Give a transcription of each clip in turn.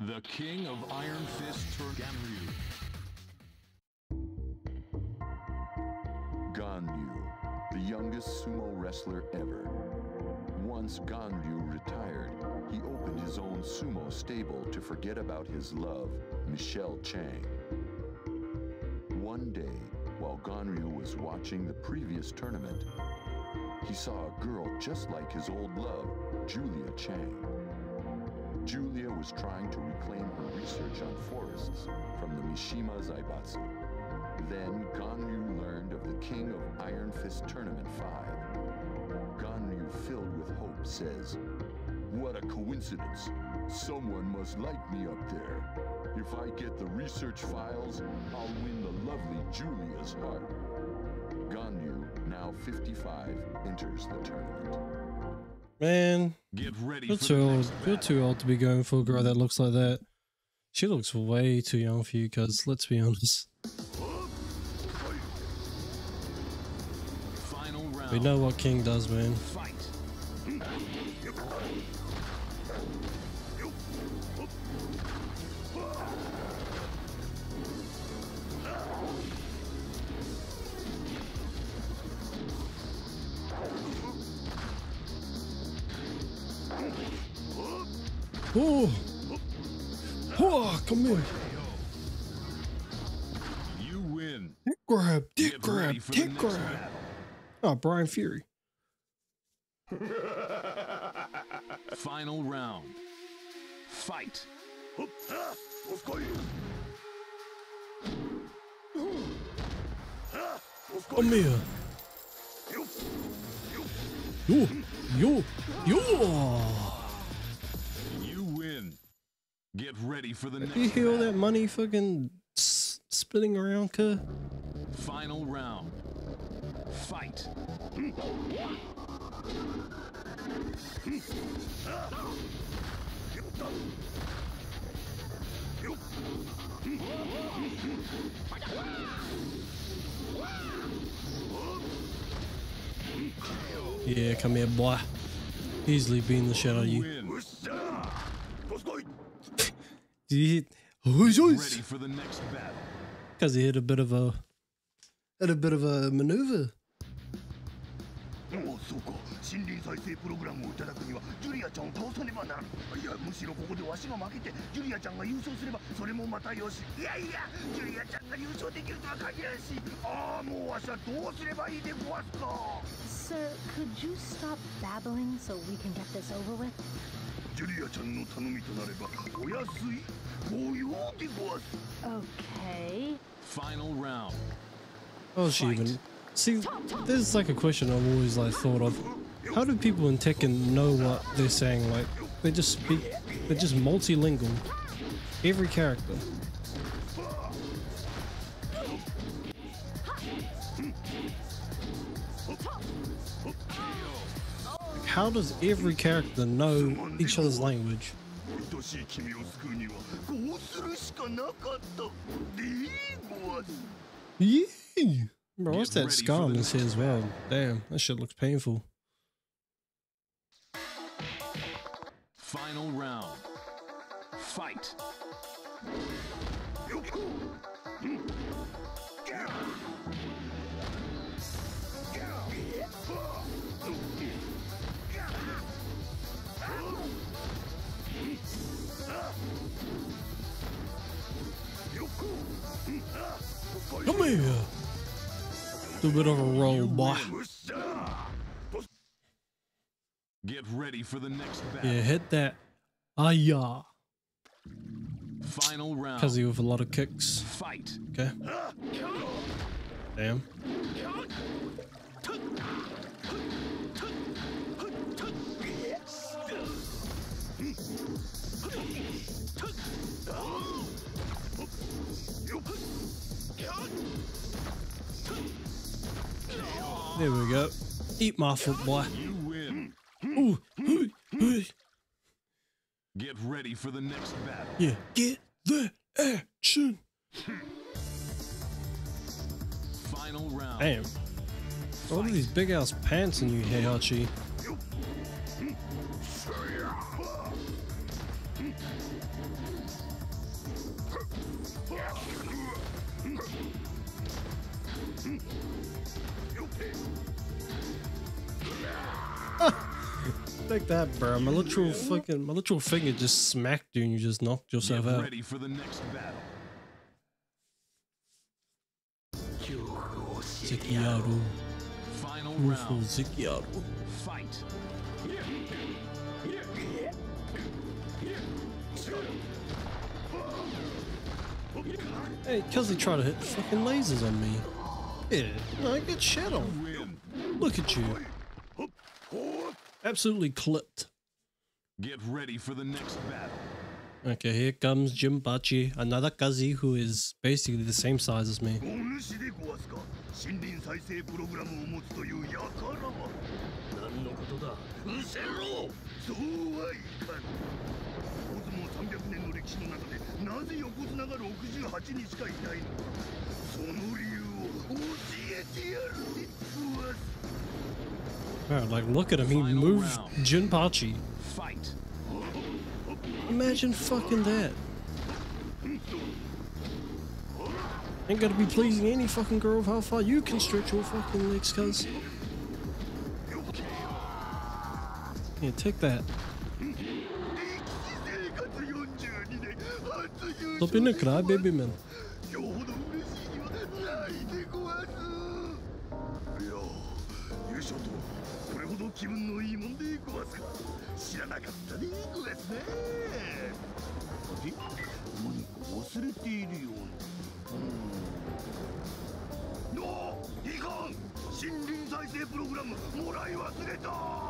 The king of Iron Fist Ganryu. Ganryu, the youngest sumo wrestler ever. Once Ganryu retired, he opened his own sumo stable to forget about his love, Michelle Chang. One day, while Ganryu was watching the previous tournament, he saw a girl just like his old love, Julia Chang. Julia was trying to reclaim her research on forests from the Mishima Zaibatsu. Then Ganryu learned of the King of Iron Fist Tournament 5. Ganryu, filled with hope, says, What a coincidence! Someone must like me up there. If I get the research files, I'll win the lovely Julia's heart. Ganryu, now 55, enters the tournament. Man, Get ready you're too old. You're too old to be going for a girl that looks like that. She looks way too young for you, cuz let's be honest. Final round. We know what King does, man. Oh! Oh, come here. You win. Dick grab, dick Get grab, ready for the dick grab. battle. Oh, Brian Fury. Final round. Fight. Come here. Yo, yo, yo. You Get ready for the next You hear all that money fucking spinning around, cuz? Final round. Fight. Yeah, come here, boy. Easily beating the shit out of You you. win. Did you hit? Ready for the next battle. Because he hit a bit of a, hit a bit of a maneuver. おうそうか森林再生プログラムをいただくにはジュリアちゃんを倒さねばならんいやむしろここでわしが負けてジュリアちゃんが優勝すればそれもまたよしいやいやジュリアちゃんが優勝できるとは限らんしああもうわしはどうすればいいでごわすか Sir, could you stop babbling so we can get this over with? ジュリアちゃんの頼みとなればお安いご用でごわす Okay. Final round. Oh, she even. See, there's like a question I've always like thought of. How do people in Tekken know what they're saying? Like, they just speak, they're just multilingual. Every character. how does every character know each other's language? Yeah. Bro, what's that scar on his head as well? Damn, that shit looks painful. Final round. Fight. A bit of a roll, boy. Get ready for the next battle. Yeah, hit that. Ah, yeah. Final round. Cuzzy with a lot of kicks. Fight. Okay. Damn. There we go. Eat my foot, boy. You win. Ooh, ooh, ooh. Get ready for the next battle. Yeah, get the action. Final round. Damn. What are these big ass pants in you, Heihachi? Like that, bro. My literal fucking, my literal finger just smacked you and you just knocked yourself Get out. ready for the next battle. Zikiaru. Final round. Zikiaru. Fight. Hey, they try to hit fucking lasers on me. Yeah, I get shit on. Look at you. Absolutely clipped. Get ready for the next battle. Okay, here comes Jinpachi, another Kazi who is basically the same size as me. Like look at him, he Final moved round. Jinpachi. Fight. Imagine fucking that. Ain't gonna be pleasing any fucking girl of how far you can stretch your fucking legs, cuz. Yeah, take that. Stop in the cry, baby man. 気分のいいもんでごわすか知らなかったでごわすね。あれ？何か忘れているような。のいかん森林再生プログラム。もらい忘れた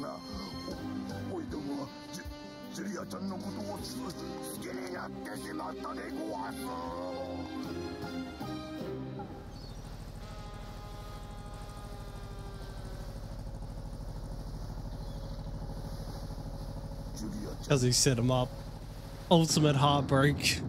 はでごわすなおおいどもはジュジュリアちゃんのことをす好きになってしまったでごわす ジュリアちゃん Cause he set him up. Ultimate heartbreak.